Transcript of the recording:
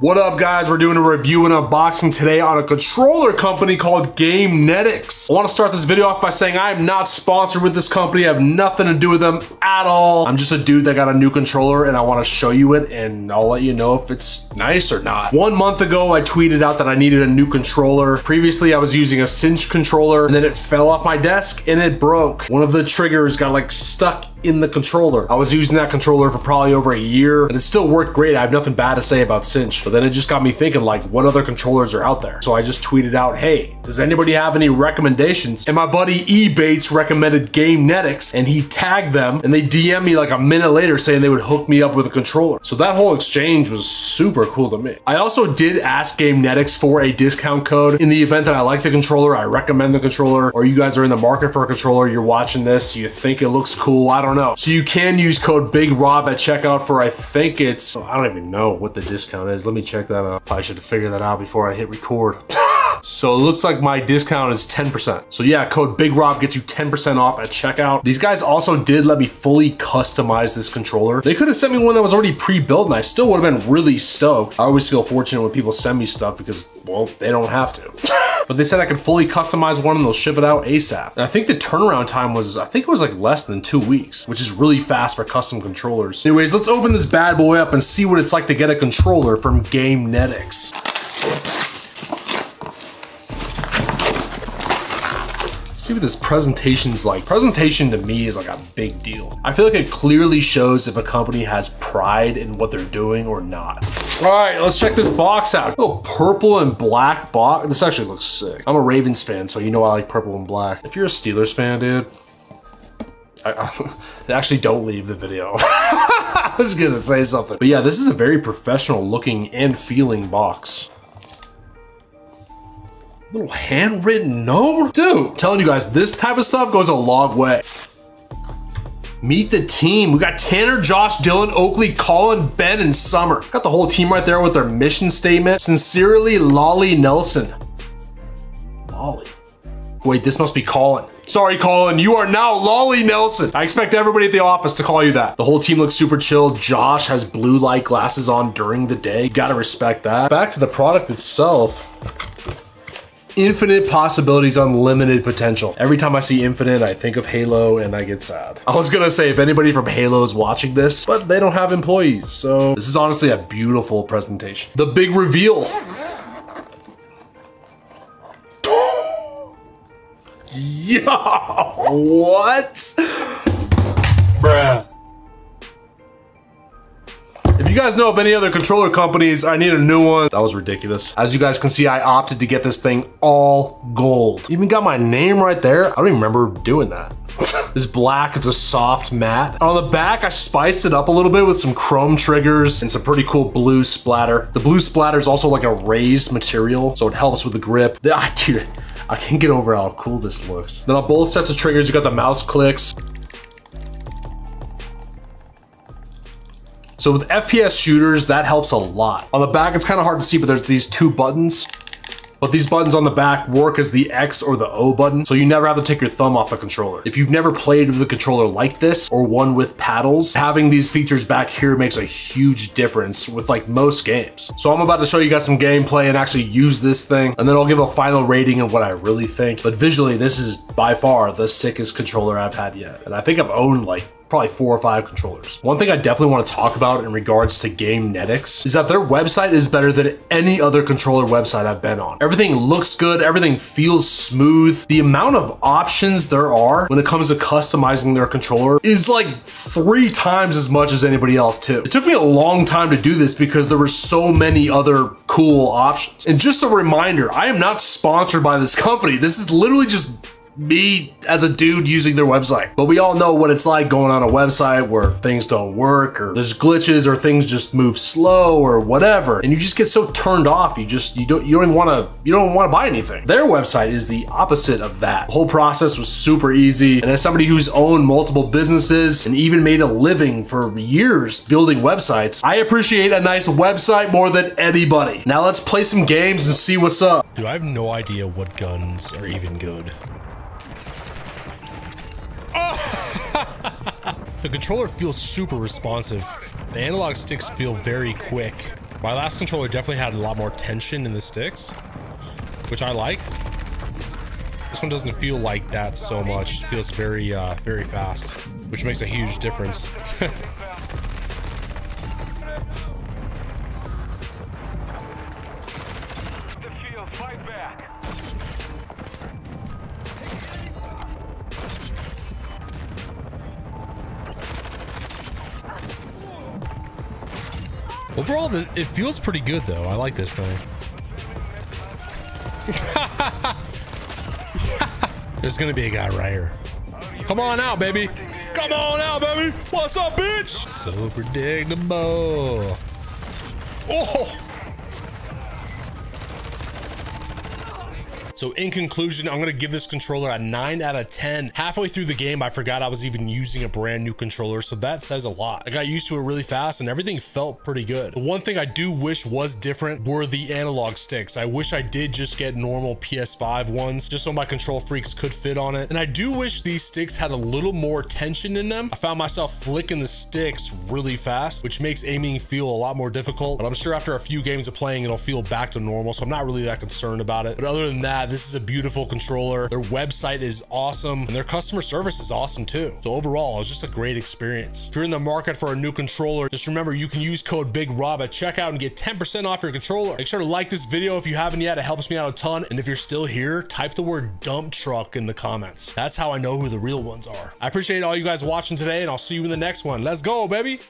What up guys, we're doing a review and unboxing today on a controller company called GameNetics. I want to start this video off by saying I am not sponsored with this company, I have nothing to do with them at all. I'm just a dude that got a new controller and I want to show you it and I'll let you know if it's nice or not. One month ago I tweeted out that I needed a new controller. Previously I was using a cinch controller and then it fell off my desk and it broke. One of the triggers got like stuck in the controller. I was using that controller for probably over a year and it still worked great. I have nothing bad to say about Cinch. But then it just got me thinking like what other controllers are out there? So I just tweeted out, hey, does anybody have any recommendations? And my buddy E-Bates recommended GameNetics and he tagged them and they DM me like a minute later saying they would hook me up with a controller. So that whole exchange was super cool to me. I also did ask GameNetics for a discount code in the event that I like the controller, I recommend the controller, or you guys are in the market for a controller, you're watching this, you think it looks cool, I don't don't know. So you can use code Big Rob at checkout for I think it's oh, I don't even know what the discount is. Let me check that out. I should figure that out before I hit record. So it looks like my discount is 10%. So yeah, code Big Rob gets you 10% off at checkout. These guys also did let me fully customize this controller. They could have sent me one that was already pre-built and I still would have been really stoked. I always feel fortunate when people send me stuff because, well, they don't have to. but they said I could fully customize one and they'll ship it out ASAP. And I think the turnaround time was, I think it was like less than two weeks, which is really fast for custom controllers. Anyways, let's open this bad boy up and see what it's like to get a controller from GameNetics. see what this presentation's like. Presentation to me is like a big deal. I feel like it clearly shows if a company has pride in what they're doing or not. All right, let's check this box out. Oh, purple and black box. This actually looks sick. I'm a Ravens fan, so you know I like purple and black. If you're a Steelers fan, dude, I, I, actually don't leave the video. I was gonna say something. But yeah, this is a very professional looking and feeling box. Little handwritten note? Dude, telling you guys, this type of stuff goes a long way. Meet the team. We got Tanner, Josh, Dylan, Oakley, Colin, Ben, and Summer. Got the whole team right there with their mission statement. Sincerely, Lolly Nelson. Lolly. Wait, this must be Colin. Sorry, Colin, you are now Lolly Nelson. I expect everybody at the office to call you that. The whole team looks super chill. Josh has blue light glasses on during the day. You gotta respect that. Back to the product itself infinite possibilities, unlimited potential. Every time I see infinite, I think of Halo and I get sad. I was gonna say if anybody from Halo is watching this, but they don't have employees. So this is honestly a beautiful presentation. The big reveal. Yo, what? Bruh. If you guys know of any other controller companies, I need a new one. That was ridiculous. As you guys can see, I opted to get this thing all gold. Even got my name right there. I don't even remember doing that. this black is a soft matte. On the back, I spiced it up a little bit with some chrome triggers and some pretty cool blue splatter. The blue splatter is also like a raised material, so it helps with the grip. Ah, dude, I can't get over how cool this looks. Then on both sets of triggers, you got the mouse clicks. So with FPS shooters, that helps a lot. On the back, it's kind of hard to see, but there's these two buttons. But these buttons on the back work as the X or the O button, so you never have to take your thumb off the controller. If you've never played with a controller like this, or one with paddles, having these features back here makes a huge difference with like most games. So I'm about to show you guys some gameplay and actually use this thing, and then I'll give a final rating of what I really think. But visually, this is by far the sickest controller I've had yet. And I think I've owned like probably four or five controllers. One thing I definitely want to talk about in regards to GameNetics is that their website is better than any other controller website I've been on. Everything looks good, everything feels smooth. The amount of options there are when it comes to customizing their controller is like three times as much as anybody else too. It took me a long time to do this because there were so many other cool options. And just a reminder, I am not sponsored by this company. This is literally just me as a dude using their website. But we all know what it's like going on a website where things don't work or there's glitches or things just move slow or whatever. And you just get so turned off. You just, you don't, you don't even want to, you don't want to buy anything. Their website is the opposite of that. The whole process was super easy. And as somebody who's owned multiple businesses and even made a living for years building websites, I appreciate a nice website more than anybody. Now let's play some games and see what's up. Dude, I have no idea what guns are even good. The controller feels super responsive. The analog sticks feel very quick. My last controller definitely had a lot more tension in the sticks, which I liked. This one doesn't feel like that so much. It feels very, uh, very fast, which makes a huge difference. Overall, the, it feels pretty good though. I like this thing. There's gonna be a guy right here. Come on out, baby. Come on out, baby. What's up, bitch? So predictable. Oh. So in conclusion, I'm to give this controller a 9 out of 10. Halfway through the game, I forgot I was even using a brand new controller, so that says a lot. I got used to it really fast and everything felt pretty good. The one thing I do wish was different were the analog sticks. I wish I did just get normal PS5 ones, just so my control freaks could fit on it. And I do wish these sticks had a little more tension in them. I found myself flicking the sticks really fast, which makes aiming feel a lot more difficult. But I'm sure after a few games of playing, it'll feel back to normal, so I'm not really that concerned about it. But other than that, this is a beautiful controller. Their website is awesome and their customer service is awesome too. So overall, it was just a great experience. If you're in the market for a new controller, just remember you can use code Big Rob at checkout and get 10% off your controller. Make sure to like this video if you haven't yet. It helps me out a ton. And if you're still here, type the word dump truck in the comments. That's how I know who the real ones are. I appreciate all you guys watching today and I'll see you in the next one. Let's go, baby.